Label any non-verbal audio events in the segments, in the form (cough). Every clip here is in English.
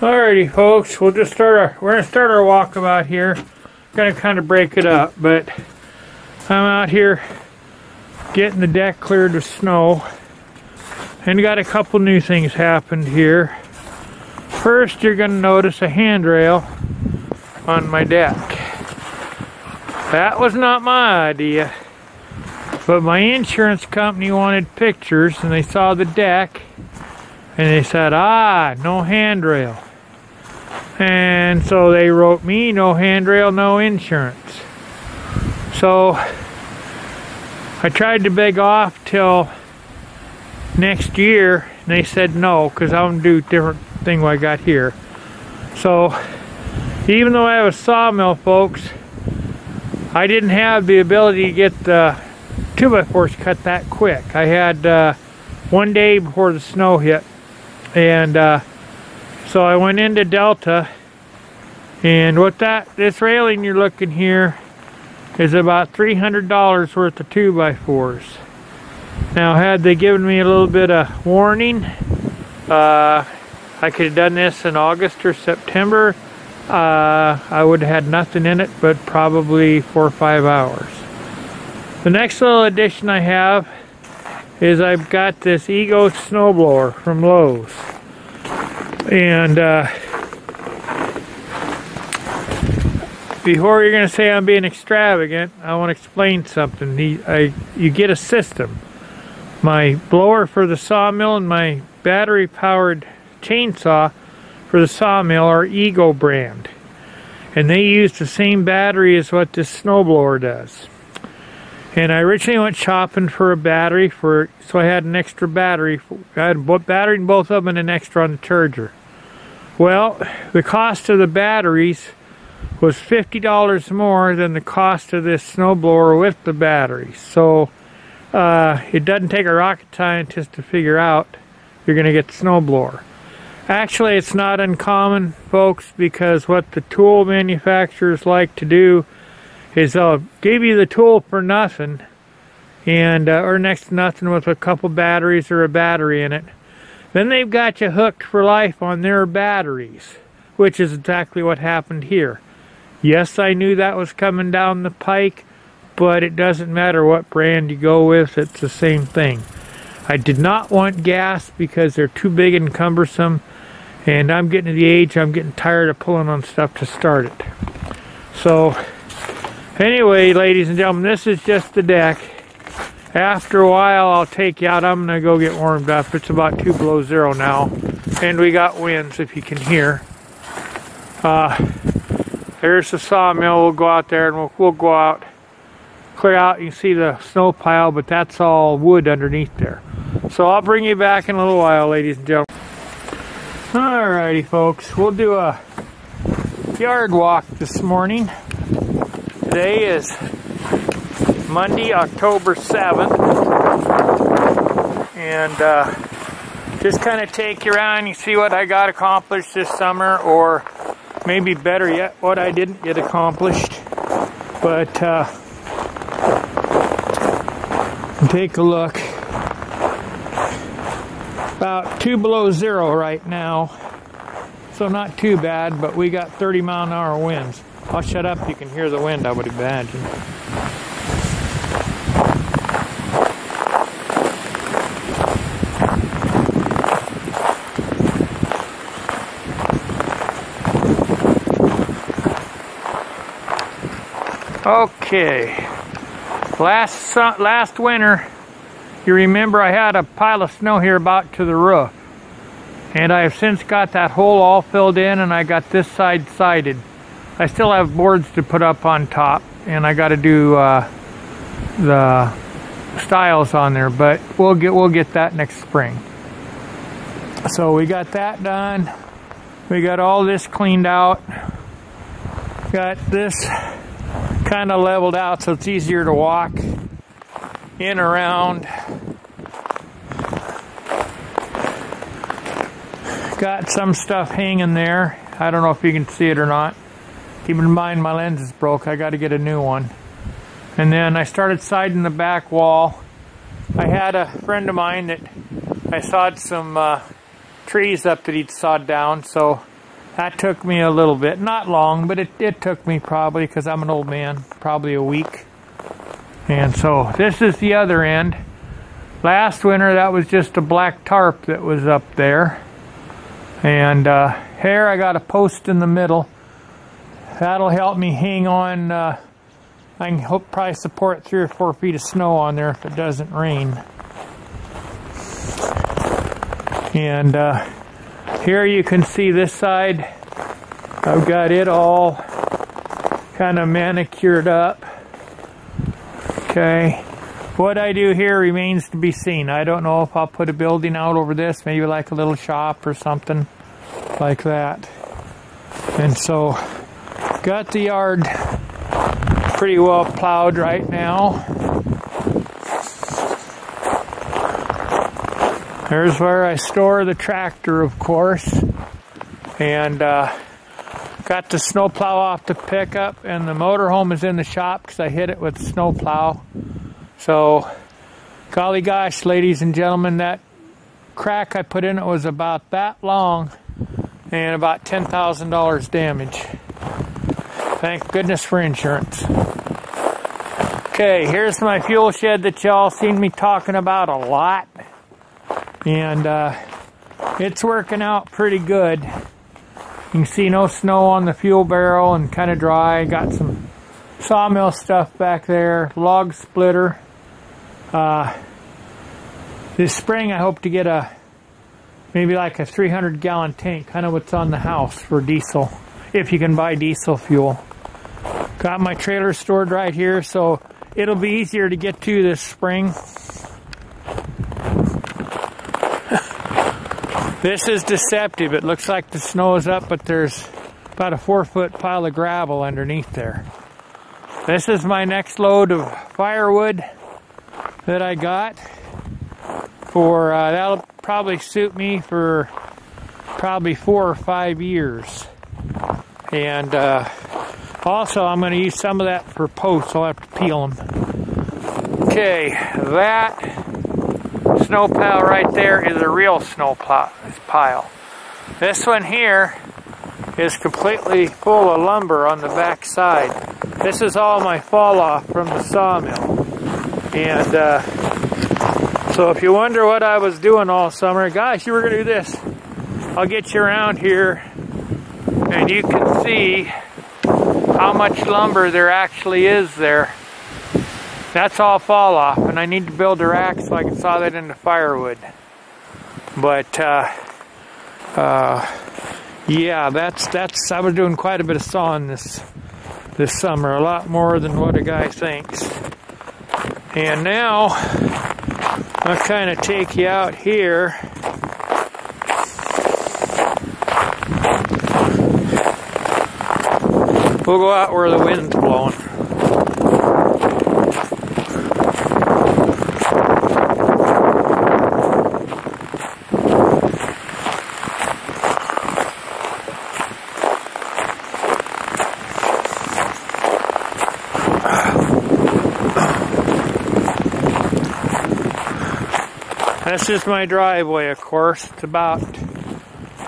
Alrighty, folks, we'll just start our, we're gonna start our walkabout here. Gonna kind of break it up, but I'm out here getting the deck cleared of snow, and got a couple new things happened here. First, you're gonna notice a handrail on my deck. That was not my idea, but my insurance company wanted pictures, and they saw the deck, and they said, ah, no handrail. And so they wrote me no handrail, no insurance. So I tried to beg off till next year, and they said no, because I'm do different thing what I got here. So even though I have a sawmill, folks, I didn't have the ability to get the two by fours cut that quick. I had uh, one day before the snow hit, and uh, so I went into Delta, and what that this railing you're looking here is about $300 worth of 2x4s. Now, had they given me a little bit of warning, uh, I could have done this in August or September. Uh, I would have had nothing in it but probably four or five hours. The next little addition I have is I've got this Ego snowblower from Lowe's. And uh, before you're going to say I'm being extravagant, I want to explain something. I, you get a system. My blower for the sawmill and my battery powered chainsaw for the sawmill are Ego brand. And they use the same battery as what this snowblower does. And I originally went shopping for a battery for so I had an extra battery. I had a battery in both of them and an extra on the charger. Well, the cost of the batteries was $50 more than the cost of this snowblower with the battery. So uh, it doesn't take a rocket scientist to figure out you're going to get the snowblower. Actually, it's not uncommon, folks, because what the tool manufacturers like to do is they'll give you the tool for nothing, and uh, or next to nothing with a couple batteries or a battery in it. Then they've got you hooked for life on their batteries, which is exactly what happened here. Yes, I knew that was coming down the pike, but it doesn't matter what brand you go with, it's the same thing. I did not want gas because they're too big and cumbersome, and I'm getting to the age I'm getting tired of pulling on stuff to start it. So, anyway, ladies and gentlemen, this is just the deck. After a while, I'll take you out. I'm going to go get warmed up. It's about 2 below zero now, and we got winds, if you can hear. Uh, there's the sawmill. We'll go out there and we'll, we'll go out, clear out. You can see the snow pile, but that's all wood underneath there. So I'll bring you back in a little while, ladies and gentlemen. Alrighty, folks. We'll do a yard walk this morning. Today is Monday, October 7th. And uh, just kind of take you around. You see what I got accomplished this summer or maybe better yet, what I didn't get accomplished. But uh, take a look. About two below zero right now, so not too bad. But we got 30 mile an hour winds. I'll shut up. You can hear the wind. I would imagine. Okay. Last last winter, you remember I had a pile of snow here about to the roof. And I have since got that hole all filled in and I got this side sided. I still have boards to put up on top and I got to do uh, the styles on there, but we'll get we'll get that next spring. So we got that done. We got all this cleaned out. Got this kind of leveled out so it's easier to walk in around. Got some stuff hanging there. I don't know if you can see it or not. Keep in mind my lens is broke. I got to get a new one. And then I started siding the back wall. I had a friend of mine that I sawed some uh, trees up that he'd sawed down. So That took me a little bit, not long, but it, it took me probably, because I'm an old man, probably a week. And so this is the other end. Last winter, that was just a black tarp that was up there. And uh, here I got a post in the middle. That'll help me hang on. Uh, I can hope probably support three or four feet of snow on there if it doesn't rain. And uh, here you can see this side. I've got it all kind of manicured up. Okay. What I do here remains to be seen. I don't know if I'll put a building out over this, maybe like a little shop or something like that. And so, got the yard pretty well plowed right now. There's where I store the tractor, of course. And uh, got the snowplow off the pickup, and the motorhome is in the shop because I hit it with the snowplow. So, golly gosh, ladies and gentlemen, that crack I put in it was about that long and about $10,000 damage. Thank goodness for insurance. Okay, here's my fuel shed that y'all seen me talking about a lot. And uh, it's working out pretty good. You can see no snow on the fuel barrel and kind of dry. Got some sawmill stuff back there, log splitter. Uh, this spring I hope to get a maybe like a 300 gallon tank, kind of what's on the house for diesel, if you can buy diesel fuel. Got my trailer stored right here, so it'll be easier to get to this spring. (laughs) this is deceptive. It looks like the snow is up, but there's about a four foot pile of gravel underneath there. This is my next load of firewood that I got for uh, that'll probably suit me for probably four or five years and uh, also I'm going to use some of that for posts I'll have to peel them okay that snow pile right there is a real snow pile. This one here is completely full of lumber on the back side. This is all my fall off from the sawmill. And uh, so if you wonder what I was doing all summer, gosh, you were going to do this. I'll get you around here and you can see how much lumber there actually is there. That's all fall off and I need to build a rack so I can saw that into firewood. But uh, uh, yeah, that's that's I was doing quite a bit of sawing this this summer, a lot more than what a guy thinks. And now I'll kind of take you out here. We'll go out where the wind's blowing. This is my driveway, of course. It's about,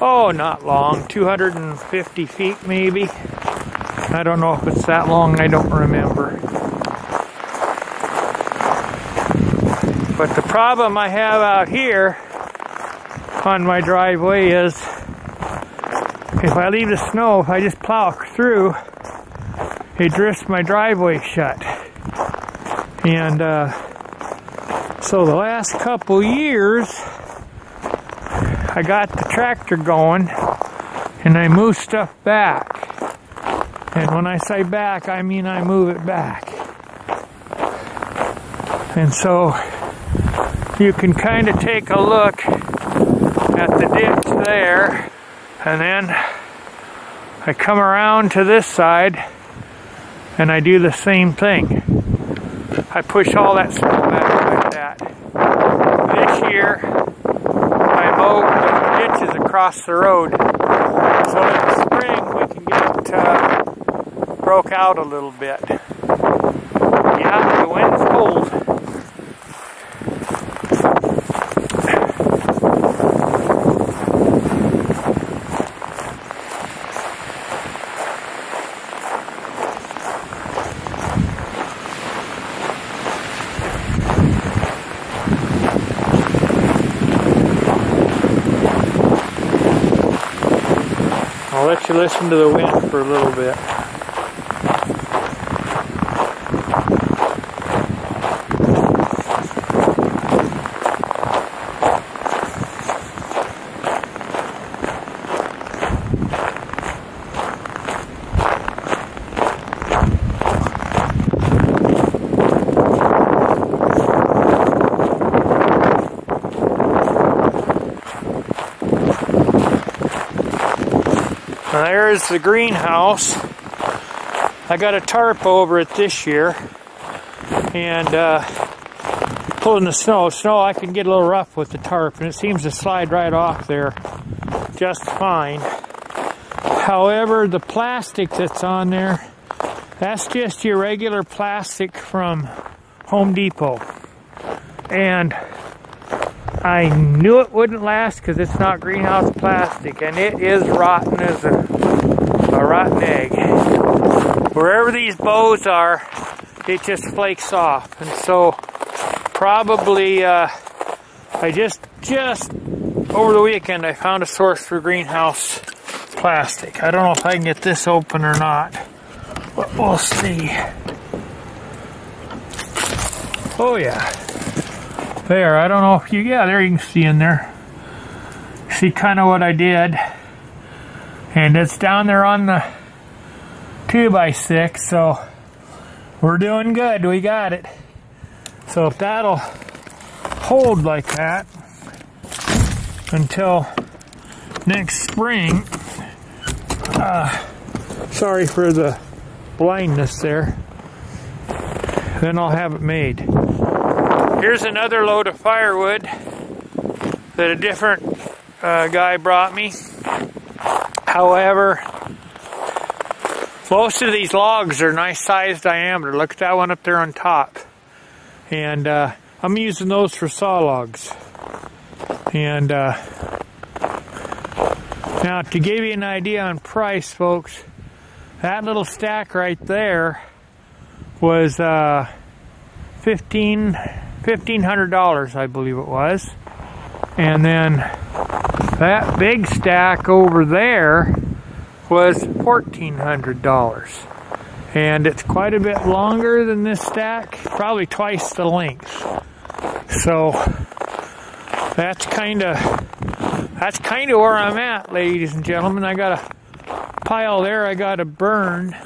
oh, not long, 250 feet maybe. I don't know if it's that long, I don't remember. But the problem I have out here on my driveway is if I leave the snow, if I just plow through, it drifts my driveway shut. And, uh, so the last couple years, I got the tractor going and I move stuff back. And when I say back, I mean I move it back. And so you can kind of take a look at the ditch there and then I come around to this side and I do the same thing. I push all that stuff back like that. This year, I mowed the ditches across the road. So broke out a little bit. Yeah, the wind's cold. I'll let you listen to the wind for a little bit. There's the greenhouse. I got a tarp over it this year. And uh, pulling the snow. Snow, I can get a little rough with the tarp, and it seems to slide right off there just fine. However, the plastic that's on there, that's just your regular plastic from Home Depot. And I knew it wouldn't last because it's not greenhouse plastic and it is rotten as a, rotten egg. Wherever these bows are, it just flakes off. And so probably uh, I just, just over the weekend I found a source for greenhouse plastic. I don't know if I can get this open or not, but we'll see. Oh yeah. There, I don't know if you, yeah, there you can see in there. See kind of what I did. And it's down there on the 2x6, so we're doing good. We got it. So if that'll hold like that until next spring, uh, sorry for the blindness there, then I'll have it made. Here's another load of firewood that a different uh, guy brought me. However, most of these logs are nice size diameter. Look at that one up there on top. And uh, I'm using those for saw logs. And uh, now to give you an idea on price, folks, that little stack right there was uh, 15 $1,500, I believe it was. And then that big stack over there was $1,400. And it's quite a bit longer than this stack, probably twice the length. So that's kind of that's kind of where I'm at, ladies and gentlemen. I got a pile there I got to burn.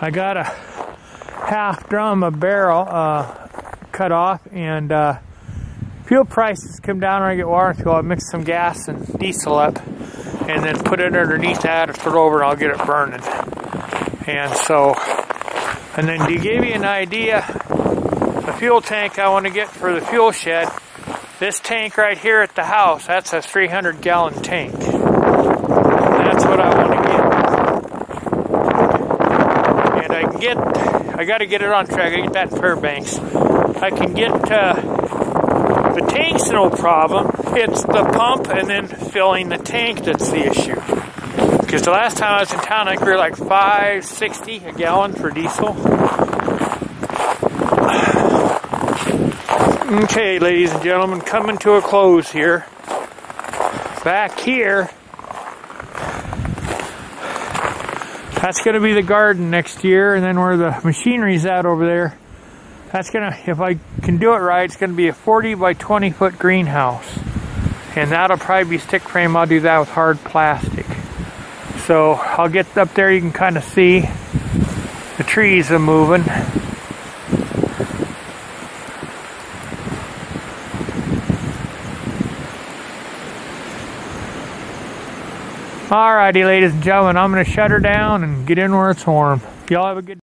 I got a half drum, a barrel, uh, cut off and uh, fuel prices come down when I get water fuel. I mix some gas and diesel up and then put it underneath that or throw it over and I'll get it burning. And so, and then to give you an idea, the fuel tank I want to get for the fuel shed, this tank right here at the house, that's a 300 gallon tank. That's what I want to get. And I can get, I got to get it on track. I get that in Fairbanks. I can get uh, no problem. It's the pump and then filling the tank that's the issue. Because the last time I was in town, I grew like 560 a gallon for diesel. Okay, ladies and gentlemen, coming to a close here. Back here, that's going to be the garden next year, and then where the machinery's at over there, that's gonna, if I can do it right, it's gonna be a 40 by 20 foot greenhouse. And that'll probably be stick frame. I'll do that with hard plastic. So I'll get up there, you can kind of see the trees are moving. Alrighty, ladies and gentlemen, I'm going to shut her down and get in where it's warm. Y'all have a good